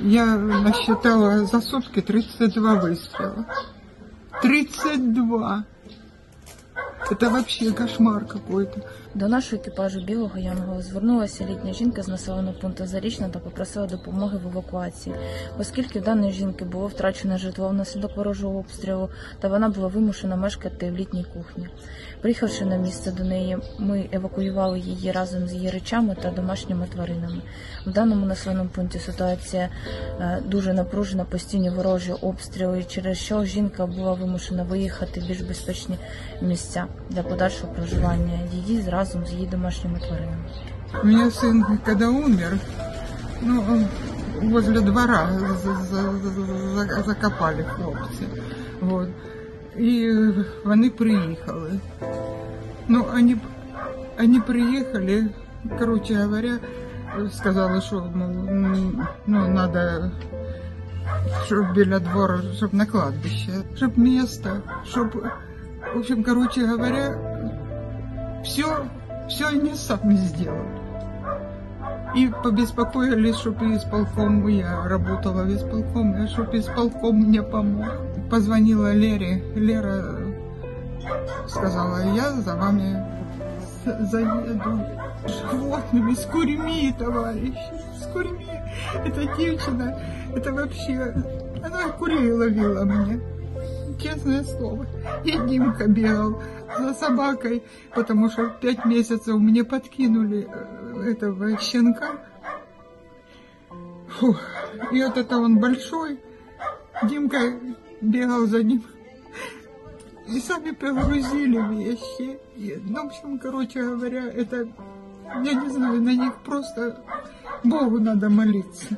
Я насчитала за сутки 32 выстрела. 32! Это вообще кошмар какой-то. До нашого екіпажу білого янгола звернулася літня жінка з населеного пункту Зарічна та попросила допомоги в евакуації, оскільки в даної жінки було втрачене житло внаслідок ворожого обстрілу, та вона була вимушена мешкати в літній кухні. Приїхавши на місце до неї, ми евакуювали її разом з її речами та домашніми тваринами. В даному населеному пункті ситуація е, дуже напружена, постійні ворожі обстріли, через що жінка була вимушена виїхати в більш безпечні місця для подальшого проживання її разом з її домашніми тваринами. У меня сын, когда умер, ну, он возле двора за- за- за- закопали хлопці. Вот. І вони приїхали. Ну, они, они приїхали, короче говоря, сказали, що мол, м, ну, надо, щоб біля двору, щоб на кладбище, щоб місто, щоб, в общем, короче говоря, все, все они сами сделали. И побеспокоились, чтобы исполком, я работала в исполком, и чтобы исполком мне помог. Позвонила Лере, Лера сказала, я за вами за- заеду. Животными, с курьми, товарищи, с курьми. Эта девчина, это вообще, она курей ловила мне. Честное слово. И Димка бегал за собакой, потому что пять месяцев мне подкинули э, этого щенка. Фух. И вот это он большой. Димка бегал за ним. И сами погрузили вещи. И, ну, в общем, короче говоря, это, я не знаю, на них просто Богу надо молиться.